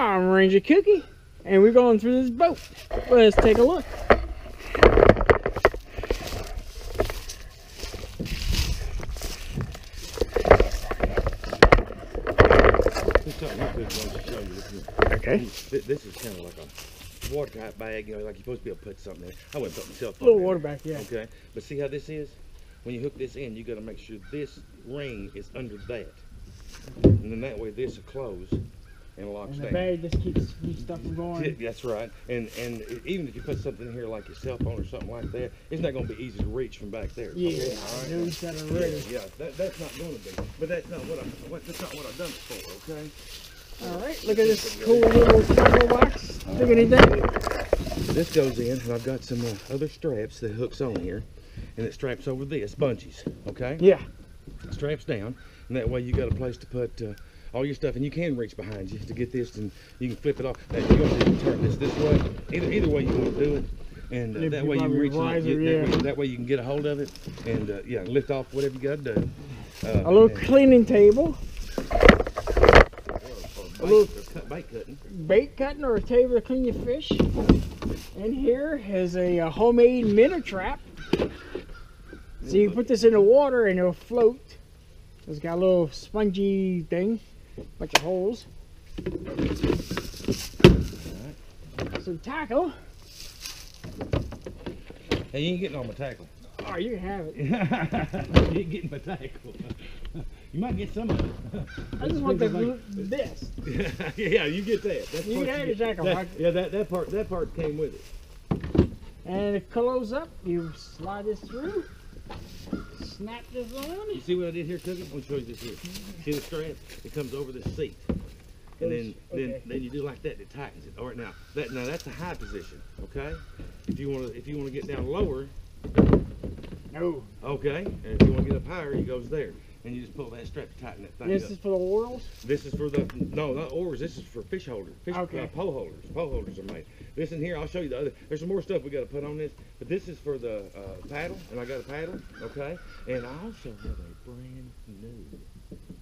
I'm Ranger Kooky, and we're going through this boat. Let's take a look. There's something I could want to show you. Look here. Okay. This is kind of like a water bag, you know, like you're supposed to be able to put something in. I wouldn't put my cell phone Little water bag, yeah. Okay, but see how this is? When you hook this in, you got to make sure this ring is under that. And then that way this will close and locks And the bag just keeps, stuff from going. That's right. And and even if you put something in here like your cell phone or something like that, it's not going to be easy to reach from back there. Yeah, Okay, all right? those that are Yeah, yeah, that, that's not going to be. But that's not what I what that's not what I've done it for. Okay. All right, look at this cool little tackle box. Think anything? This goes in, and I've got some uh, other straps that hooks on here, and it straps over this bungees. Okay. Yeah. Straps down, and that way you got a place to put. Uh, all your stuff, and you can reach behind you to get this, and you can flip it off. Now, you're going to turn this this way. Either either way you want to do it, and uh, that way you probably reach it. you- that, way, that way you can get a hold of it, and uh, yeah, lift off whatever you got to do. Uh, A little cleaning table, or little- bait, cut, bait cutting. bait cutting, or a table to clean your fish. And here is a, uh homemade minnow trap. So you put this in the water and it'll float. It's got a little spongy thing, bunch of holes. Some tackle. Hey, you ain't getting on my tackle. Oh, you can have it. you ain't getting my tackle. you might get some of it. I just want the, Like- this. yeah, you get that. That's You can have your tackle. That- yeah, that, that part that part came with it. And it close up. You slide this through. Snap this on. You see what I did here, Kooky? Let me show you this here. See the strap? It comes over the seat. And then, then, then you do like that. It tightens it. All right, now that now that's a high position. Okay. If you want to, if you want to get down lower, No. okay. And if you want to get up higher, it goes there. And you just pull that strap to tighten that thing This up. is for the whorls. This is for the no, not oars. This is for fish holders. Fish Okay. uh, pole holders. Pole holders are made. This in here, I'll show you the other. There's some more stuff we got to put on this, but this is for the uh, paddle, and I got a paddle, okay. And I also have a brand new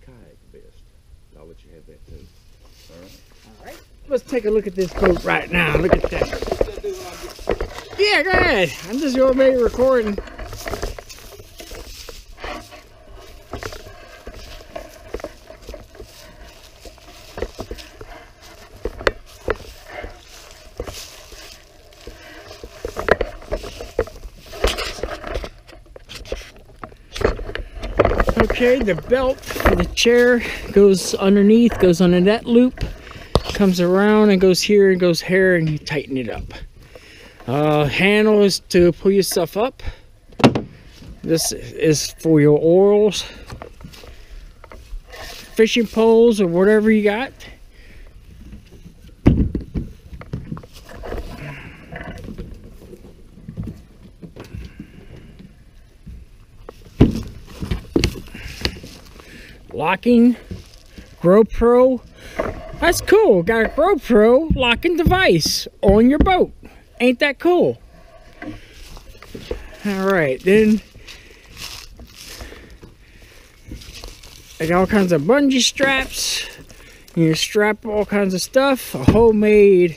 kayak vest. I'll let you have that too. All right. All right. Let's take a look at this boat right now. Look at that. Yeah, go ahead. I'm just going to a recording. Okay, the belt for the chair goes underneath, goes under that loop, comes around and goes here and goes here and you tighten it up. Uh, handle is to pull yourself up. This is for your oils, fishing poles or whatever you got. Locking GoPro. That's cool. Got a GoPro locking device on your boat. Ain't that cool? All right, then I got all kinds of bungee straps. You strap all kinds of stuff. A homemade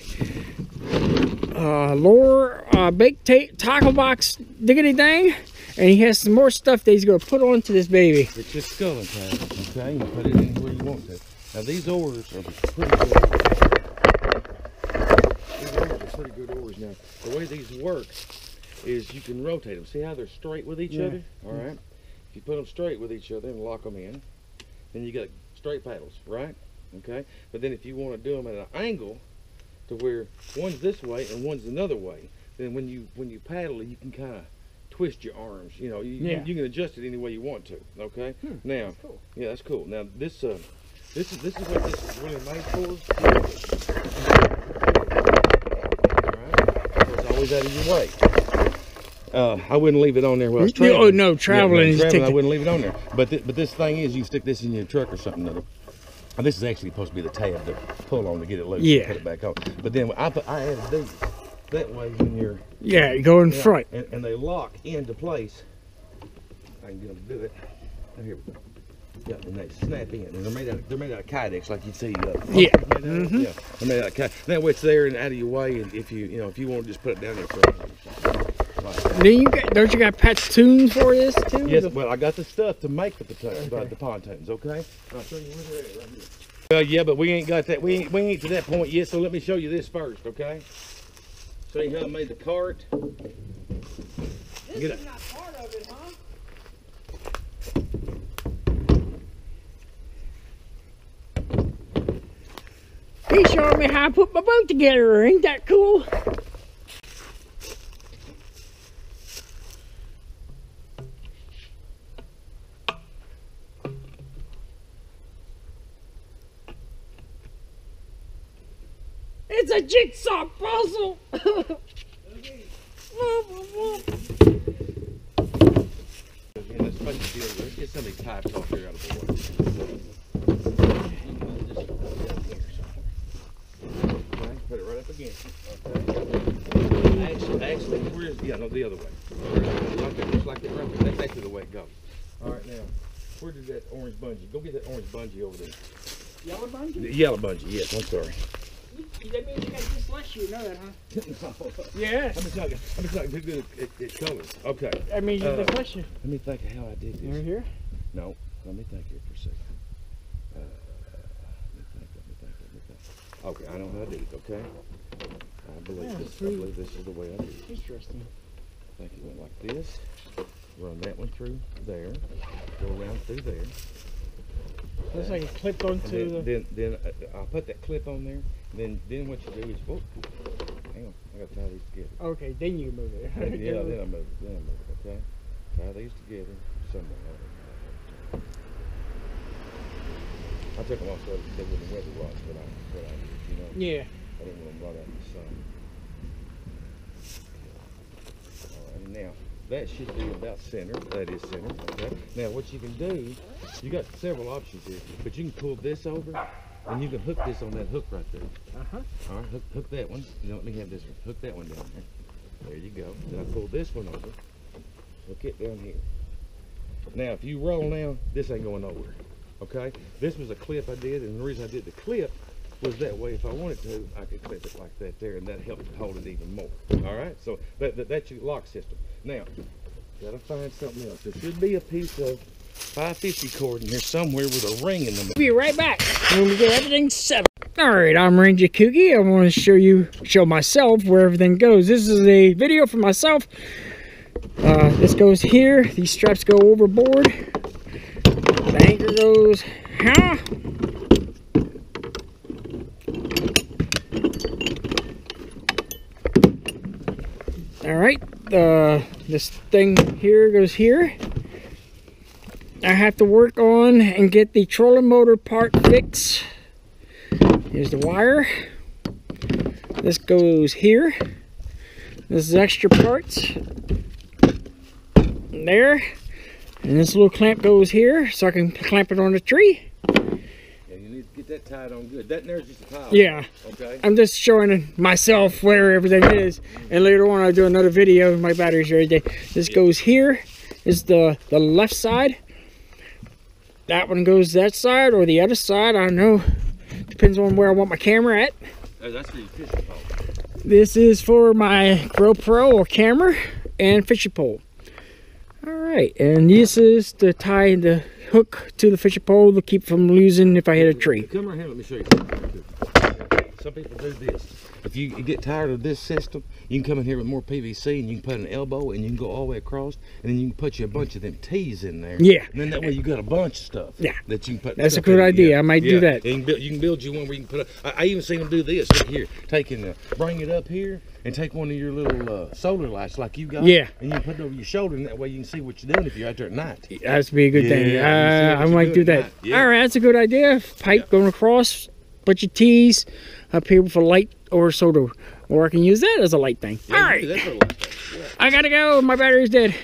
uh, lure, uh, ta- tackle box, diggity dang. And he has some more stuff that he's to put onto this baby. It's just sculling okay? You put it anywhere you want to. Now these oars are pretty good. These oars are pretty good oars. Now the way these work is you can rotate them. See how they're straight with each Yeah. other? All right. If you put them straight with each other and lock them in, then you got straight paddles, right? Okay. But then if you want to do them at an angle, to where one's this way and one's another way, then when you when you paddle, you can kind of twist your arms. You know, you, you- Yeah. you can adjust it any way you want to. Okay. Hmm, now, that's cool. yeah, that's cool. Now this uh, this is this is what this is really made for. So it's always out of your way. Uh, I wouldn't leave it on there while I was No, traveling. oh, no, traveling, Yeah, traveling, I wouldn't leave it on there. But th- but this thing is, you stick this in your truck or something. And this is actually supposed to be the tab to pull on to get it loose. Yeah. And put it back on. But then I put I added these. That way, when you're Yeah, you go in yeah, front. and, and they lock into place. I can get them to do it. Oh, here we go. Yeah, and they snap in, and they're made out of, they're made out of kydex, like you see. Uh, Yeah. out of. Mhm. Yeah, they're made out of. That way it's there and out of your way, and if you you know if you want to just put it down there for. Like. Then you got, don't you got pontoons for this too? Yes, well, I got the stuff to make the pontoons, Okay. the pontoons. Okay. I'll show you where they're right here. Well, yeah, but we ain't got that. We ain't we ain't to that point yet. So let me show you this first, okay? Show you how I made the cart. Get it. not part of it, huh? He showed me how I put my boat together. Ain't that cool? It's a jigsaw puzzle. Yeah, let's make it deal. Let's get some of off here out of the way. Okay, put it right up against it. Okay. Actually, actually, where's yeah, no, the other way. Like that, just like that, right there. That's actually the way it goes. All right, now, where did that orange bungee? Go get that orange bungee over there. Yellow bungee? The yellow bungee. Yes, I'm sorry. That means you got dyslexia, you know that, huh? no. Yes. I'm just not. I'm just not good at, at, at colors. Okay. That means you're Uh, dyslexia. Let me think of how I did this. Right here? No, let me think here for a second. Uh, let me think, let me think, let me think. Okay, I know how to do it, okay? I believe Yeah, this, I believe this is the way I do it. Interesting. I think it went like this. Run that one through there, go around through there. Looks like it clipped onto the. then, then, then uh, I'll put that clip on there. Then, then what you do is, whoop, hang on, I gotta tie these together. Okay, then you move it. yeah, then I move it, then I move it, okay? Tie these together somewhere. I took them off so they wouldn't weather rot, but I, but I did, you know? Yeah. I didn't want them rot out in the sun. Alright, now, that should be about center, that is center, okay? Now, what you can do, you got several options here, but you can pull this over, and you can hook this on that hook right there. Uh huh. All right, hook, hook that one. No, let me have this one. Hook that one down there. There you go. Then I pull this one over. Hook it down here. Now, if you roll now, this ain't going nowhere. Okay? This was a clip I did, and the reason I did the clip was that way, if I wanted to, I could clip it like that there, and that helped hold it even more. All right? So that, that that's your lock system. Now, gotta find something else. There should be a piece of 550 cord in here somewhere with a ring in the middle. We'll Be right back when we get everything set. All right, I'm Ranger Kooky. I want to show you, show myself where everything goes. This is a video for myself. Uh, this goes here. These straps go overboard. The anchor goes, huh? All right, uh, this thing here goes here. I have to work on and get the trolling motor part fixed. Here's the wire. This goes here. This is extra parts. There. And this little clamp goes here so I can clamp it on the tree. Yeah, you need to get that tied on good. That there's just a. Yeah. Okay? I'm just showing myself where everything is. And later on I'll do another video. Of my battery's ready. This goes here. Is the, the left side. That one goes that side or the other side. I don't know. Depends on where I want my camera at. Oh, that's the fishing pole. This is for my GoPro or camera and fishing pole. All right, and this is to tie the hook to the fishing pole to keep from losing if I hit a tree. Come right here, let me show you. Some people do this. If you get tired of this system, you can come in here with more PVC and you can put an elbow and you can go all the way across and then you can put you a bunch of them T's in there. Yeah. And then that way you got a bunch of stuff. Yeah. That you can put. That's a good in. idea. Yeah. I might do Yeah. that. You can, build, you can build you one where you can put. A, I, I even seen them do this right here, taking, uh, bring it up here and take one of your little uh, solar lights like you got. Yeah. And you can put it over your shoulder and that way you can see what you're doing if you're out there at night. That's be a good thing. Yeah, see Uh, I might do that. All right, that's a good idea. Pipe going across, bunch of T's up here for light or soda. Or I can use that as a light thing. Yeah, All you right, do that for a long time. I gotta go. My battery's dead.